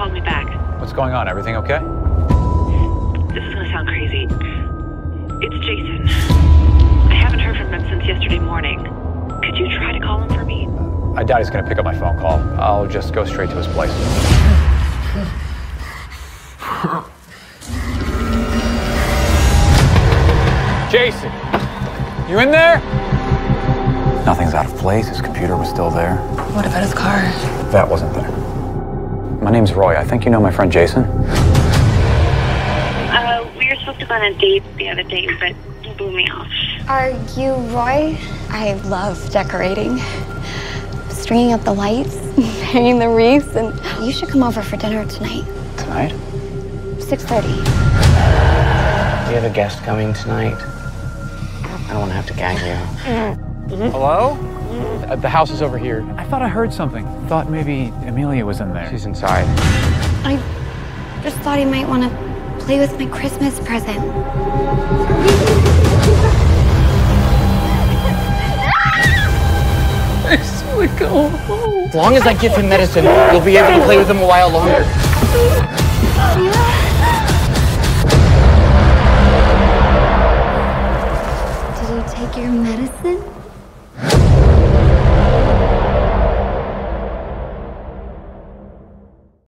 What's going on? Everything okay? This is gonna sound crazy. It's Jason. I haven't heard from him since yesterday morning. Could you try to call him for me? I doubt he's gonna pick up my phone call. I'll just go straight to his place. Jason! You in there? Nothing's out of place. His computer was still there. What about his car? That wasn't there. My name's Roy. I think you know my friend Jason. Uh, we were supposed to go on a date the other day, but you blew me off. Are you Roy? I love decorating. Stringing up the lights, hanging the wreaths, and you should come over for dinner tonight. Tonight? 6.30. We have a guest coming tonight. I don't want to have to gag you. Hello? Uh, the house is over here. I thought I heard something. Thought maybe Amelia was in there. She's inside. I just thought he might want to play with my Christmas present. As long as I give him medicine, you'll be able to play with him a while longer. Did you take your medicine?